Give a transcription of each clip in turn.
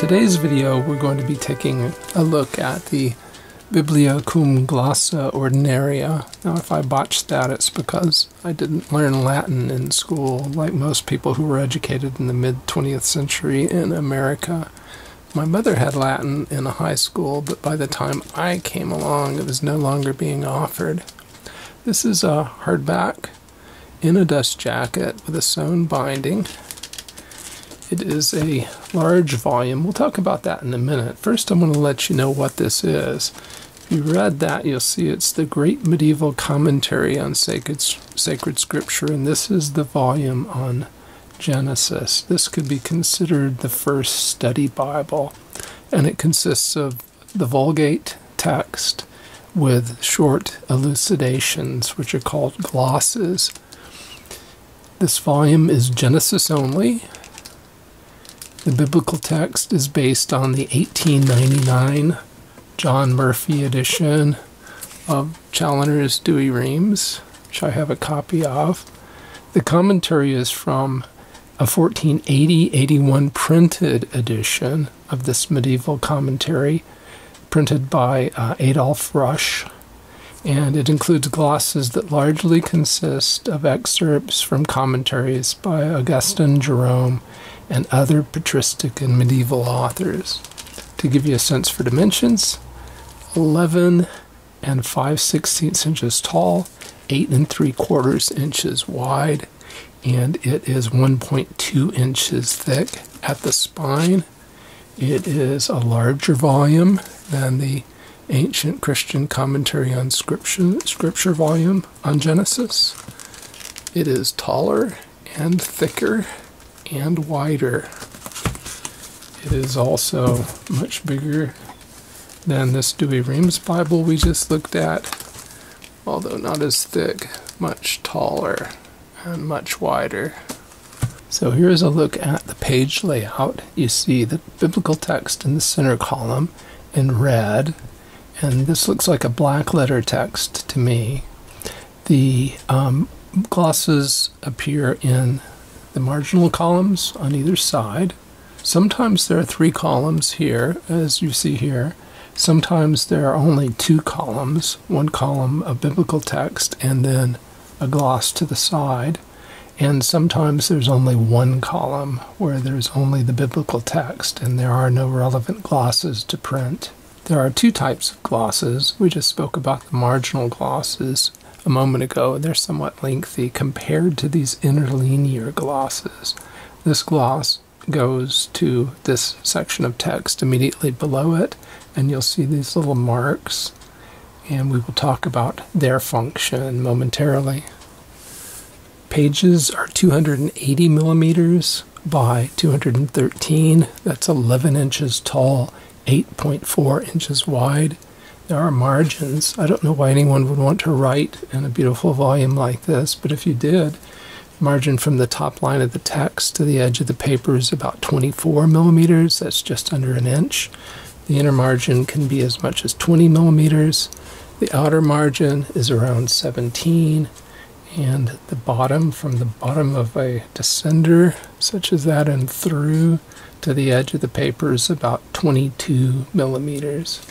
today's video, we're going to be taking a look at the Biblia cum glossa ordinaria. Now, if I botched that, it's because I didn't learn Latin in school, like most people who were educated in the mid 20th century in America. My mother had Latin in high school, but by the time I came along, it was no longer being offered. This is a hardback in a dust jacket with a sewn binding. It is a large volume. We'll talk about that in a minute. First, I'm going to let you know what this is. If you read that, you'll see it's the Great Medieval Commentary on Sacred, Sacred Scripture, and this is the volume on Genesis. This could be considered the first study Bible, and it consists of the Vulgate text with short elucidations, which are called glosses. This volume is Genesis only, the biblical text is based on the 1899 John Murphy edition of Challoner's Douay-Rheims, which I have a copy of. The commentary is from a 1480 81 printed edition of this medieval commentary, printed by uh, Adolph Rusch, and it includes glosses that largely consist of excerpts from commentaries by Augustine, Jerome, and other patristic and medieval authors. To give you a sense for dimensions, 11 and 5 sixteenths inches tall, 8 and 3 quarters inches wide, and it is 1.2 inches thick at the spine. It is a larger volume than the ancient Christian commentary on scripture, scripture volume on Genesis. It is taller and thicker and wider. It is also much bigger than this Douay-Rheims Bible we just looked at, although not as thick, much taller and much wider. So here's a look at the page layout. You see the biblical text in the center column in red, and this looks like a black letter text to me. The um, glosses appear in the marginal columns on either side. Sometimes there are three columns here, as you see here. Sometimes there are only two columns, one column of biblical text and then a gloss to the side. And sometimes there's only one column where there's only the biblical text and there are no relevant glosses to print. There are two types of glosses. We just spoke about the marginal glosses a moment ago, they're somewhat lengthy compared to these interlinear glosses. This gloss goes to this section of text immediately below it, and you'll see these little marks, and we will talk about their function momentarily. Pages are 280 millimeters by 213, that's 11 inches tall, 8.4 inches wide. There are margins. I don't know why anyone would want to write in a beautiful volume like this, but if you did, margin from the top line of the text to the edge of the paper is about 24 millimeters. That's just under an inch. The inner margin can be as much as 20 millimeters. The outer margin is around 17, and the bottom, from the bottom of a descender, such as that, and through to the edge of the paper is about 22 millimeters.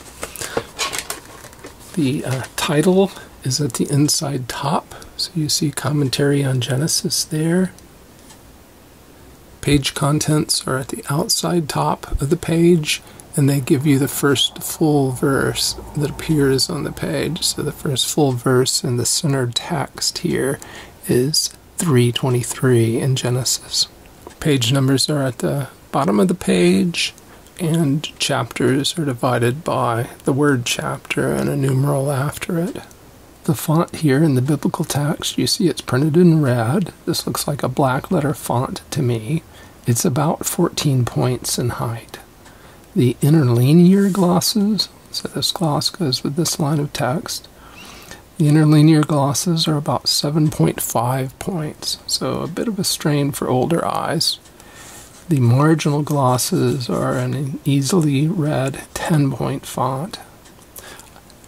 The uh, title is at the inside top, so you see commentary on Genesis there. Page contents are at the outside top of the page, and they give you the first full verse that appears on the page. So the first full verse in the centered text here is 323 in Genesis. Page numbers are at the bottom of the page, and chapters are divided by the word chapter and a numeral after it. The font here in the biblical text, you see it's printed in red. This looks like a black letter font to me. It's about 14 points in height. The interlinear glosses, so this gloss goes with this line of text. The interlinear glosses are about 7.5 points, so a bit of a strain for older eyes. The marginal glosses are an easily read 10 point font.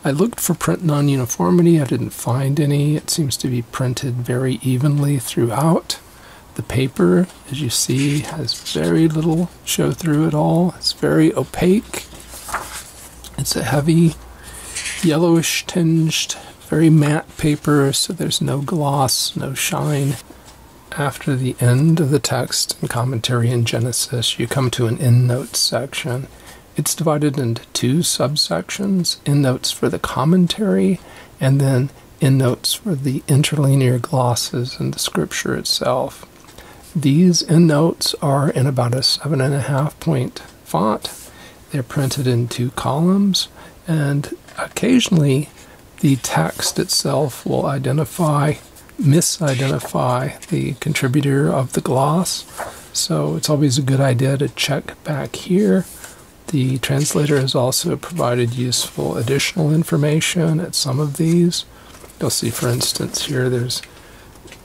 I looked for print non uniformity, I didn't find any. It seems to be printed very evenly throughout. The paper, as you see, has very little show through at all. It's very opaque. It's a heavy, yellowish tinged, very matte paper, so there's no gloss, no shine. After the end of the text and commentary in Genesis, you come to an endnotes section. It's divided into two subsections endnotes for the commentary, and then endnotes for the interlinear glosses and the scripture itself. These endnotes are in about a seven and a half point font. They're printed in two columns, and occasionally the text itself will identify misidentify the contributor of the gloss. So it's always a good idea to check back here. The translator has also provided useful additional information at some of these. You'll see, for instance, here there's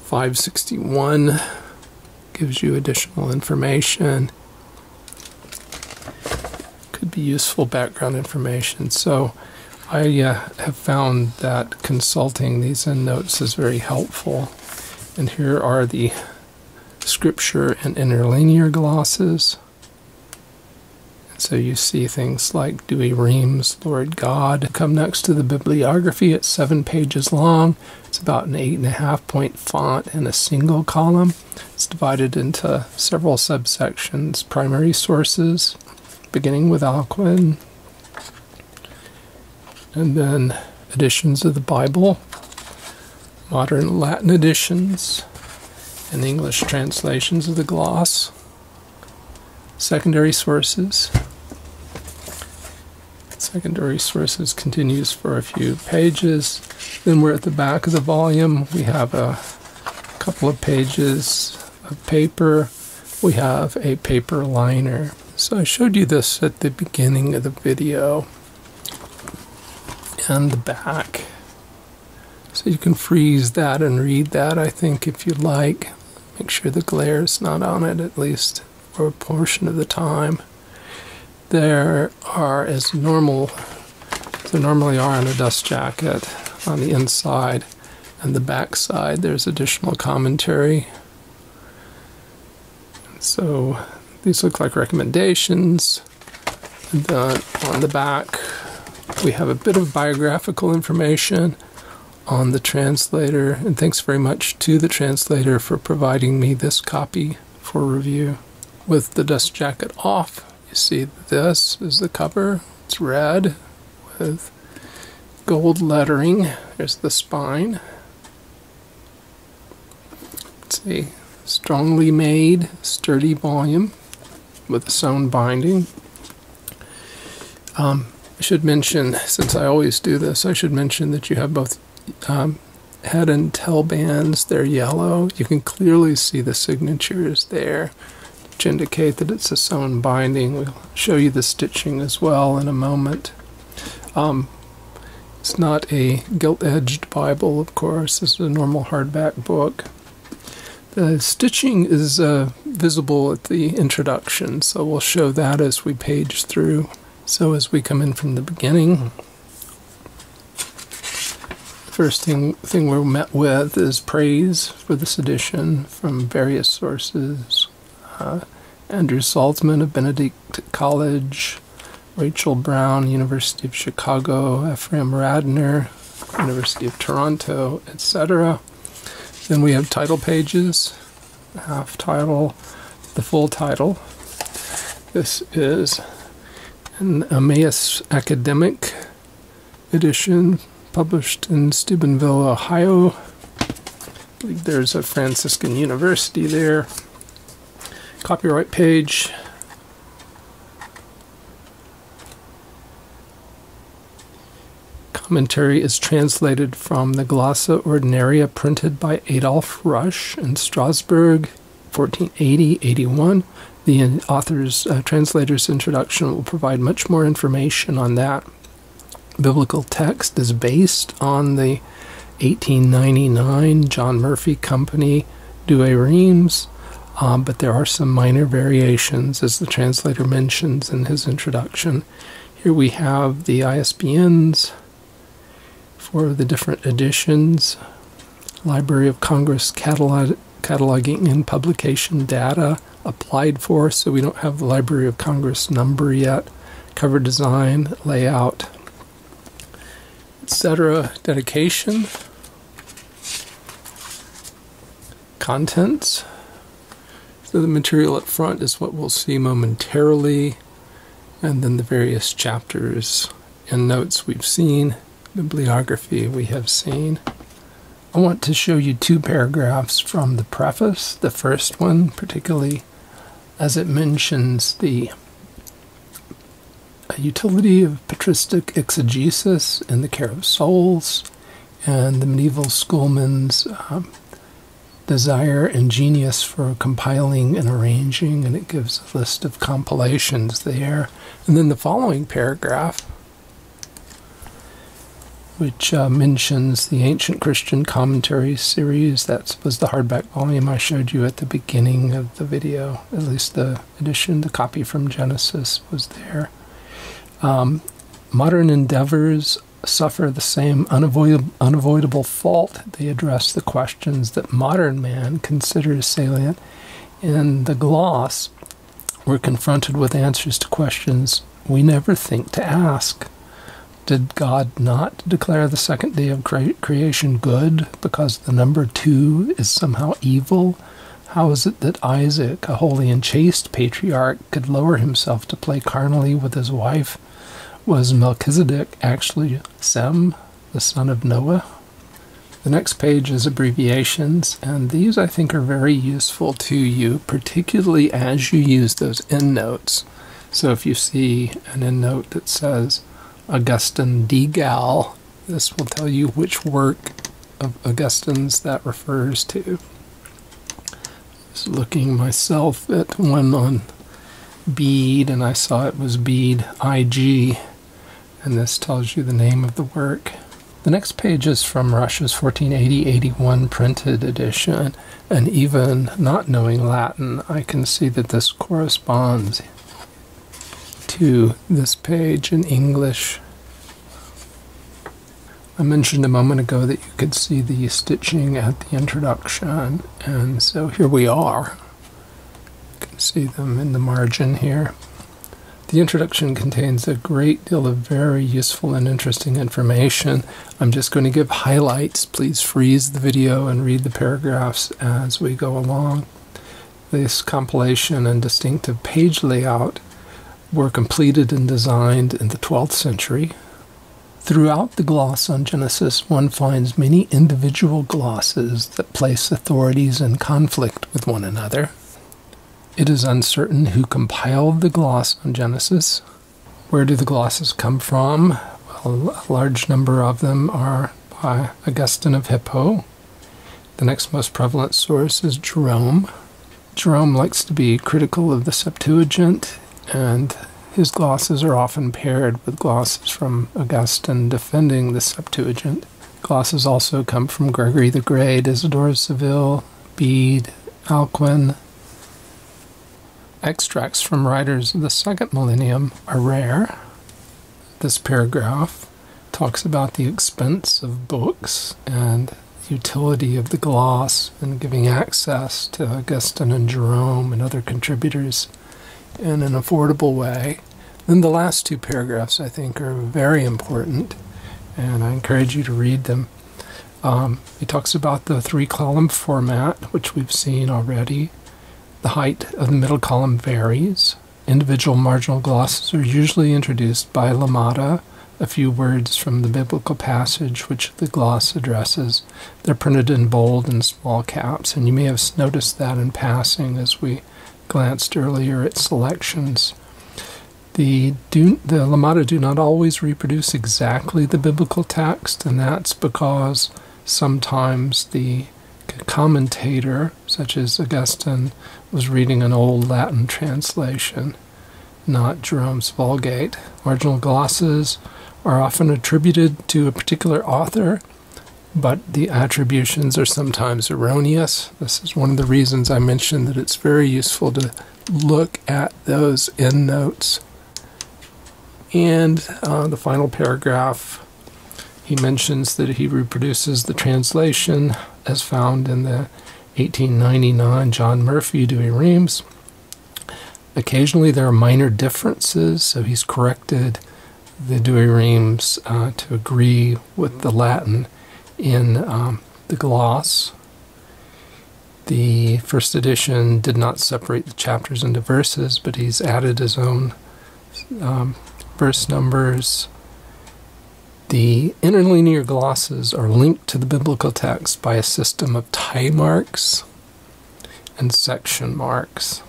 561 gives you additional information. Could be useful background information. So I uh, have found that consulting these endnotes is very helpful. And here are the scripture and interlinear glosses. And so you see things like Douay-Rheims, Lord God, come next to the bibliography. It's seven pages long. It's about an eight and a half point font in a single column. It's divided into several subsections primary sources, beginning with Alcuin, and then editions of the Bible, modern Latin editions, and English translations of the gloss, secondary sources. Secondary sources continues for a few pages. Then we're at the back of the volume. We have a couple of pages of paper. We have a paper liner. So I showed you this at the beginning of the video and the back. So you can freeze that and read that, I think, if you like. Make sure the glare is not on it, at least for a portion of the time. There are, as normal, there normally are on a dust jacket, on the inside and the back side, there's additional commentary. So these look like recommendations. And then on the back, we have a bit of biographical information on the translator, and thanks very much to the translator for providing me this copy for review. With the dust jacket off, you see this is the cover. It's red with gold lettering. There's the spine. It's a strongly made, sturdy volume with a sewn binding. Um, I should mention, since I always do this, I should mention that you have both um, head and tail bands. They're yellow. You can clearly see the signatures there, which indicate that it's a sewn binding. We'll show you the stitching as well in a moment. Um, it's not a gilt-edged Bible, of course. This is a normal hardback book. The stitching is uh, visible at the introduction, so we'll show that as we page through. So as we come in from the beginning, first thing thing we're met with is praise for this edition from various sources. Uh, Andrew Salzman of Benedict College, Rachel Brown, University of Chicago, Ephraim Radner, University of Toronto, etc. Then we have title pages, half title, the full title. This is an Emmaus Academic edition published in Steubenville, Ohio. I believe there's a Franciscan University there. Copyright page. Commentary is translated from the Glossa Ordinaria printed by Adolph Rusch in Strasbourg, 1480 81. The author's uh, translator's introduction will provide much more information on that. Biblical text is based on the 1899 John Murphy Company Douay-Rheims, um, but there are some minor variations, as the translator mentions in his introduction. Here we have the ISBNs for the different editions, Library of Congress catalog cataloging and publication data applied for, so we don't have the Library of Congress number yet, cover design, layout, etc., dedication, contents. So the material up front is what we'll see momentarily, and then the various chapters and notes we've seen, bibliography we have seen. I want to show you two paragraphs from the preface. The first one, particularly as it mentions the utility of patristic exegesis in the care of souls and the medieval schoolman's um, desire and genius for compiling and arranging, and it gives a list of compilations there. And then the following paragraph, which uh, mentions the Ancient Christian Commentary series. That was the hardback volume I showed you at the beginning of the video. At least the edition, the copy from Genesis was there. Um, modern endeavors suffer the same unavoidable, unavoidable fault. They address the questions that modern man considers salient. In the gloss, we're confronted with answers to questions we never think to ask. Did God not declare the second day of cre- creation good because the number two is somehow evil? How is it that Isaac, a holy and chaste patriarch, could lower himself to play carnally with his wife? Was Melchizedek actually Sem, the son of Noah? The next page is abbreviations, and these I think are very useful to you, particularly as you use those endnotes. So if you see an endnote that says Augustine de Gal, this will tell you which work of Augustine's that refers to. Just looking myself at one on Bede, and I saw it was Bede IG and this tells you the name of the work. The next page is from Rusch's 1480-81 printed edition, and even not knowing Latin, I can see that this corresponds to this page in English. I mentioned a moment ago that you could see the stitching at the introduction, and so here we are. You can see them in the margin here. The introduction contains a great deal of very useful and interesting information. I'm just going to give highlights. Please freeze the video and read the paragraphs as we go along. This compilation and distinctive page layout were completed and designed in the 12th century. Throughout the gloss on Genesis, one finds many individual glosses that place authorities in conflict with one another. It is uncertain who compiled the gloss on Genesis. Where do the glosses come from? Well, a large number of them are by Augustine of Hippo. The next most prevalent source is Jerome. Jerome likes to be critical of the Septuagint, and his glosses are often paired with glosses from Augustine defending the Septuagint. Glosses also come from Gregory the Great, Isidore of Seville, Bede, Alcuin, Extracts from writers of the second millennium are rare. This paragraph talks about the expense of books and the utility of the gloss and giving access to Augustine and Jerome and other contributors in an affordable way. Then the last two paragraphs I think are very important, and I encourage you to read them. Um, he talks about the three column format, which we've seen already, the height of the middle column varies. Individual marginal glosses are usually introduced by lemmata, a few words from the biblical passage which the gloss addresses. They're printed in bold and small caps, and you may have noticed that in passing as we glanced earlier at selections. The, do, the lemmata do not always reproduce exactly the biblical text, and that's because sometimes the commentator, such as Augustine, was reading an old Latin translation, not Jerome's Vulgate. Marginal glosses are often attributed to a particular author, but the attributions are sometimes erroneous. This is one of the reasons I mentioned that it's very useful to look at those endnotes. And uh, the final paragraph, he mentions that he reproduces the translation as found in the 1899, John Murphy, Douay-Rheims. Occasionally there are minor differences, so he's corrected the Douay-Rheims uh, to agree with the Latin in um, the gloss. The first edition did not separate the chapters into verses, but he's added his own um, verse numbers. The interlinear glosses are linked to the biblical text by a system of tie marks and section marks.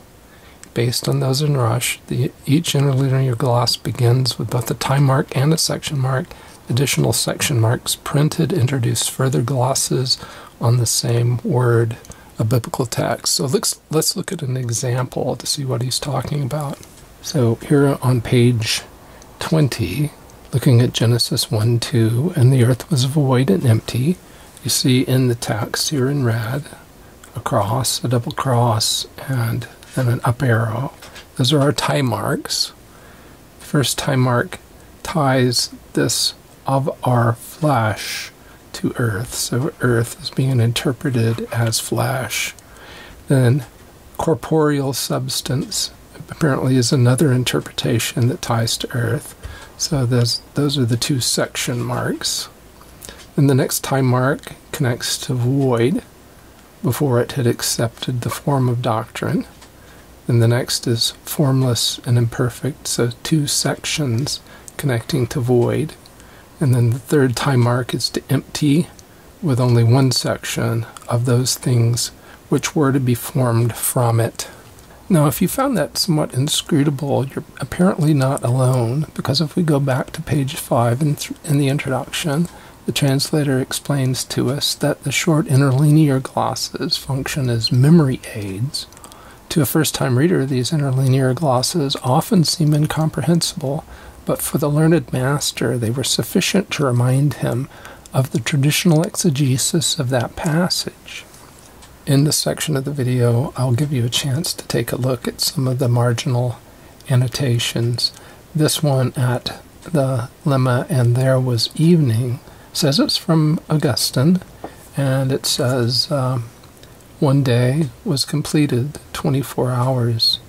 Based on those in Rusch, the, each interlinear gloss begins with both a tie mark and a section mark. Additional section marks printed introduce further glosses on the same word of biblical text. So let's let's look at an example to see what he's talking about. So here on page 20, looking at Genesis 1 2, and the earth was void and empty. You see in the text here in red a cross, a double cross, and then an up arrow. Those are our tie marks. First tie mark ties this of our flesh to earth. So earth is being interpreted as flesh. Then corporeal substance apparently is another interpretation that ties to earth. So those those are the two section marks. And the next tie mark connects to void before it had accepted the form of doctrine. And the next is formless and imperfect, so two sections connecting to void. And then the third tie mark is to empty, with only one section of those things which were to be formed from it. Now, if you found that somewhat inscrutable, you're apparently not alone, because if we go back to page 5 in, th- in the introduction, the translator explains to us that the short interlinear glosses function as memory aids to a first time reader, these interlinear glosses often seem incomprehensible, but for the learned master, they were sufficient to remind him of the traditional exegesis of that passage. In this section of the video, I'll give you a chance to take a look at some of the marginal annotations. This one at the lemma, and there was evening, says it's from Augustine, and it says, um, one day was completed 24 hours.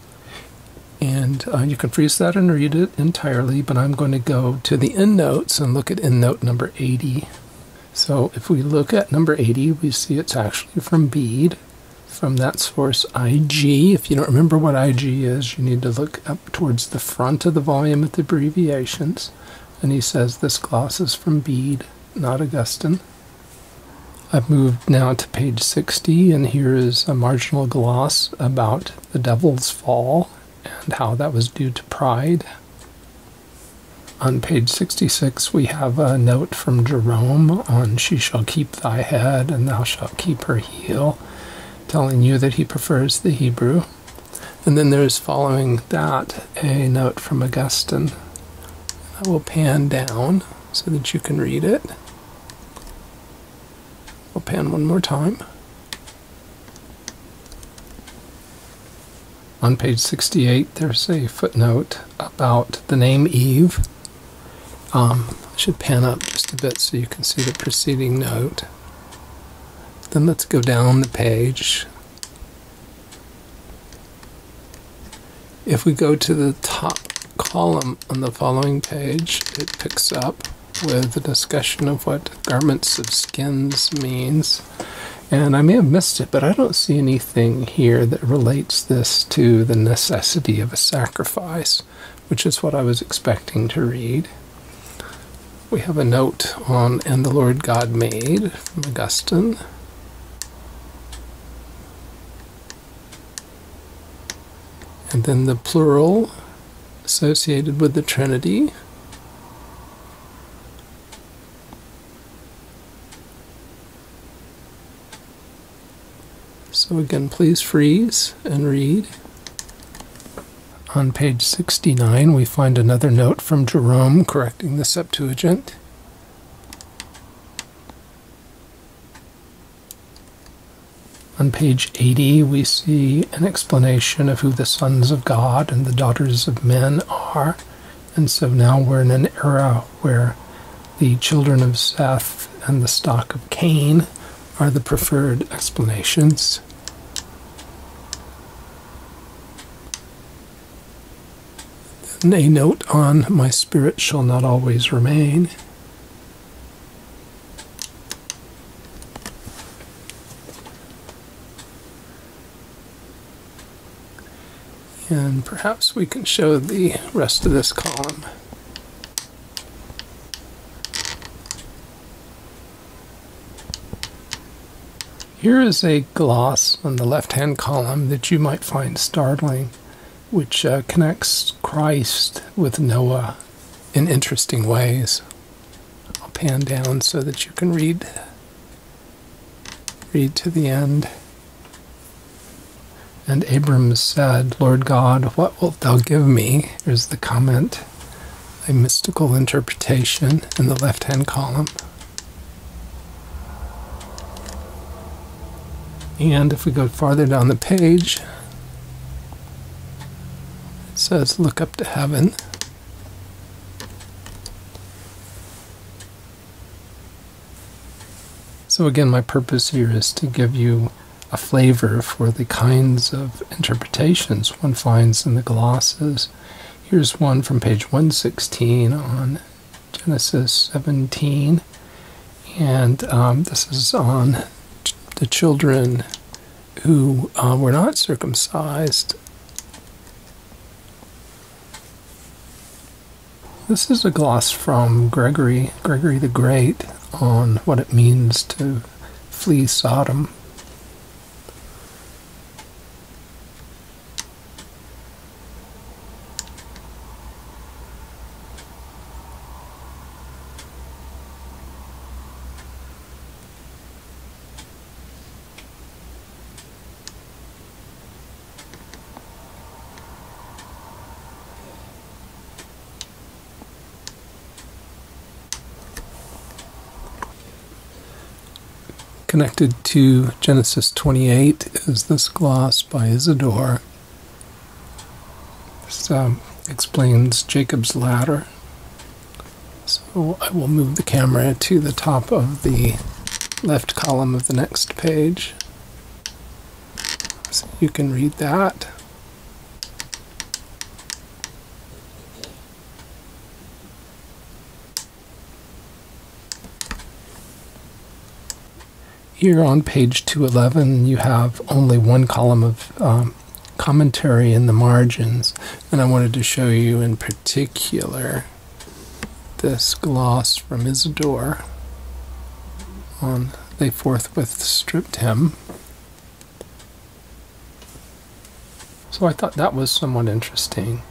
And uh, you can freeze that and read it entirely, but I'm going to go to the endnotes and look at endnote number 80. So if we look at number 80, we see it's actually from Bede, from that source IG. If you don't remember what IG is, you need to look up towards the front of the volume at the abbreviations. And he says this gloss is from Bede, not Augustine. I've moved now to page 60, and here is a marginal gloss about the devil's fall and how that was due to pride. On page 66, we have a note from Jerome on She shall keep thy head, and thou shalt keep her heel, telling you that he prefers the Hebrew. And then there's following that a note from Augustine. I will pan down so that you can read it. I'll pan one more time. On page 68, there's a footnote about the name Eve. Um, I should pan up just a bit so you can see the preceding note. Then let's go down the page. If we go to the top column on the following page, it picks up with a discussion of what garments of skins means. And I may have missed it, but I don't see anything here that relates this to the necessity of a sacrifice, which is what I was expecting to read. We have a note on And the Lord God Made from Augustine. And then the plural associated with the Trinity. So again, please freeze and read. On page 69, we find another note from Jerome correcting the Septuagint. On page 80, we see an explanation of who the sons of God and the daughters of men are. And so now we're in an era where the children of Seth and the stock of Cain are the preferred explanations. A note on my spirit shall not always remain. And perhaps we can show the rest of this column. Here is a gloss on the left hand column that you might find startling, which uh, connects Christ with Noah in interesting ways. I'll pan down so that you can read read to the end. And Abram said, Lord God, what wilt thou give me? Here's the comment, a mystical interpretation in the left hand column. And if we go farther down the page, says, Look up to heaven. So, again, my purpose here is to give you a flavor for the kinds of interpretations one finds in the glosses. Here's one from page 116 on Genesis 17, and um, this is on the children who uh, were not circumcised. This is a gloss from Gregory, Gregory the Great, on what it means to flee Sodom. Connected to Genesis 28 is this gloss by Isidore. This um, explains Jacob's ladder. So I will move the camera to the top of the left column of the next page. So you can read that. Here on page 211, you have only one column of um, commentary in the margins, and I wanted to show you in particular this gloss from Isidore on They Forthwith Stripped Him. So I thought that was somewhat interesting.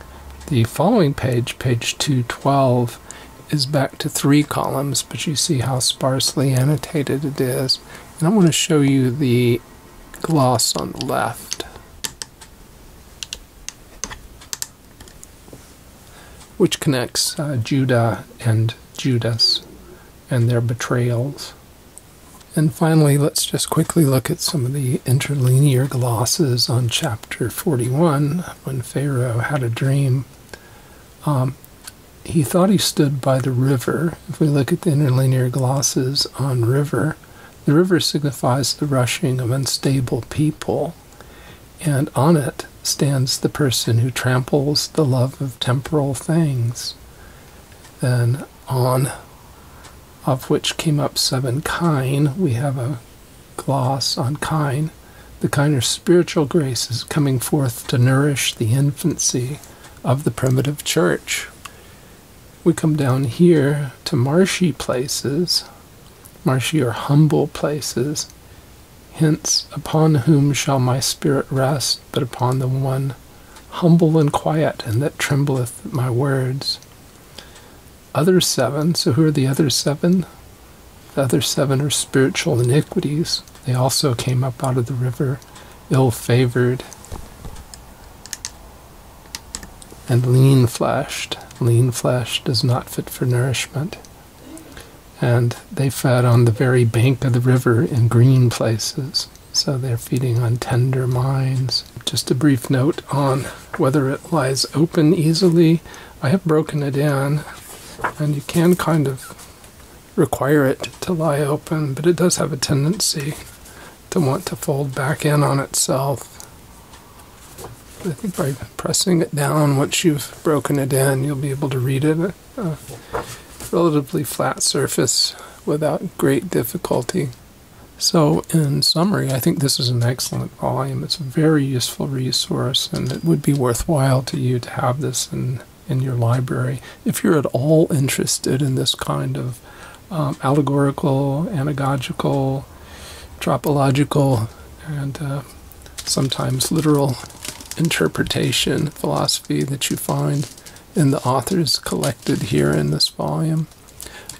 The following page, page 212, is back to three columns, but you see how sparsely annotated it is. And I want to show you the gloss on the left. Which connects uh, Judah and Judas and their betrayals. And finally, let's just quickly look at some of the interlinear glosses on chapter 41 when Pharaoh had a dream. Um, he thought he stood by the river. If we look at the interlinear glosses on river, the river signifies the rushing of unstable people, and on it stands the person who tramples the love of temporal things. Then on of which came up seven kine, we have a gloss on kine. The kind of spiritual graces coming forth to nourish the infancy of the primitive church. We come down here to marshy places marshy or humble places. Hence, upon whom shall my spirit rest, but upon the one humble and quiet, and that trembleth at my words. Other seven, so who are the other seven? The other seven are spiritual iniquities. They also came up out of the river, ill favored and lean fleshed. Lean flesh does not fit for nourishment and they fed on the very bank of the river in green places. So they're feeding on tender minds. Just a brief note on whether it lies open easily. I have broken it in, and you can kind of require it to lie open, but it does have a tendency to want to fold back in on itself. I think by pressing it down, once you've broken it in, you'll be able to read it. A relatively flat surface without great difficulty. So, in summary, I think this is an excellent volume. It's a very useful resource, and it would be worthwhile to you to have this in, in your library. If you're at all interested in this kind of um, allegorical, anagogical, tropological, and uh, sometimes literal interpretation philosophy that you find in the authors collected here in this volume.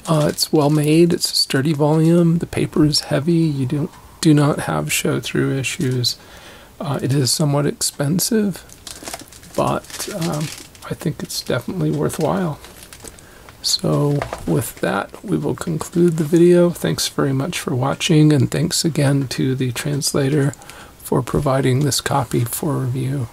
Uh, it's well made. It's a sturdy volume. The paper is heavy. You don't do not have show through issues. Uh, it is somewhat expensive, but um, I think it's definitely worthwhile. So, with that, we will conclude the video. Thanks very much for watching, and thanks again to the translator for providing this copy for review.